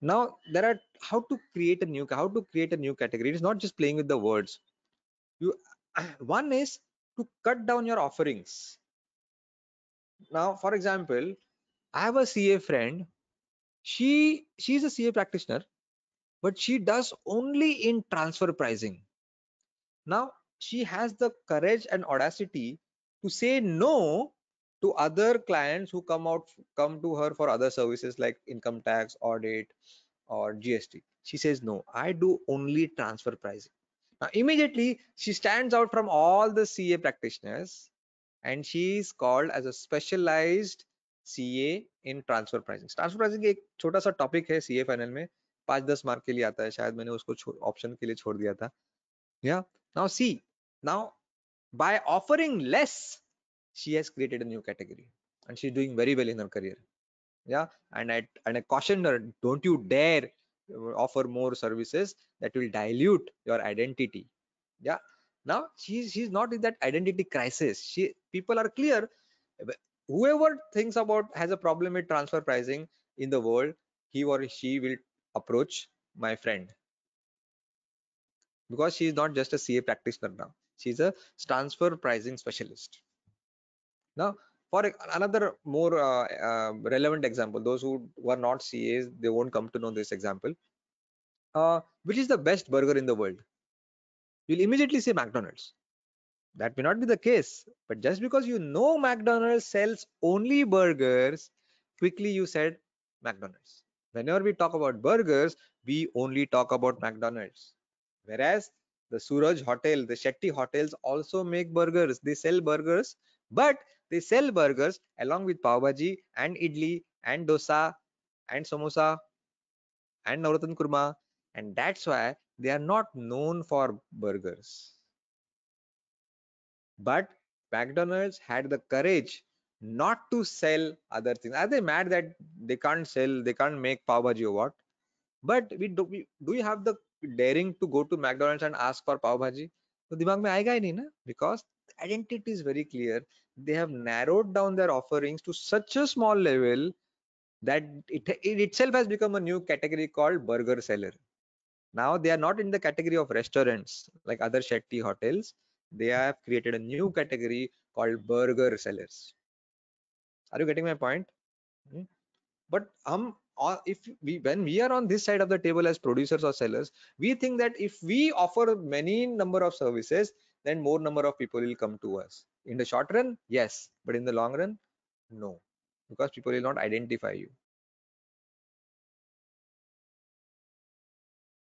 now there are how to create a new how to create a new category. It's not just playing with the words. You one is to cut down your offerings. Now for example i have a ca friend. She she's a ca practitioner but she does only in transfer pricing. Now she has the courage and audacity to say no to other clients who come out come to her for other services like income tax audit or gst she says no i do only transfer pricing now immediately she stands out from all the ca practitioners and she is called as a specialized ca in transfer pricing transfer pricing एक छोटा सा topic है ca final में पांच दस mark के लिए आता है शायद मैंने उसको ऑप्शन के लिए छोड़ दिया था yeah now see now by offering less she has created a new category and she's doing very well in her career. Yeah and i and i cautioned her don't you dare uh, offer more services that will dilute your identity. Yeah now she's she's not in that identity crisis. She people are clear whoever thinks about has a problem with transfer pricing in the world he or she will approach my friend. Because she is not just a ca practitioner now she's a transfer pricing specialist now, for another more uh, uh, relevant example, those who were not CAs, they won't come to know this example. Uh, which is the best burger in the world? You'll immediately say McDonald's. That may not be the case, but just because you know McDonald's sells only burgers, quickly you said McDonald's. Whenever we talk about burgers, we only talk about McDonald's. Whereas the Suraj Hotel, the Shetty hotels also make burgers. They sell burgers, but they sell burgers along with pav bhaji and idli and dosa and samosa and navratan kurma. And that's why they are not known for burgers. But mcdonald's had the courage not to sell other things. Are they mad that they can't sell they can't make pav bhaji or what? But we do we do you have the daring to go to mcdonald's and ask for pav bhaji तो दिमाग में आएगा ही नहीं ना because identity is very clear they have narrowed down their offerings to such a small level that it, it itself has become a new category called burger seller now they are not in the category of restaurants like other shetty hotels they have created a new category called burger sellers are you getting my point hmm? but um if we when we are on this side of the table as producers or sellers we think that if we offer many number of services then more number of people will come to us. In the short run yes. But in the long run no. Because people will not identify you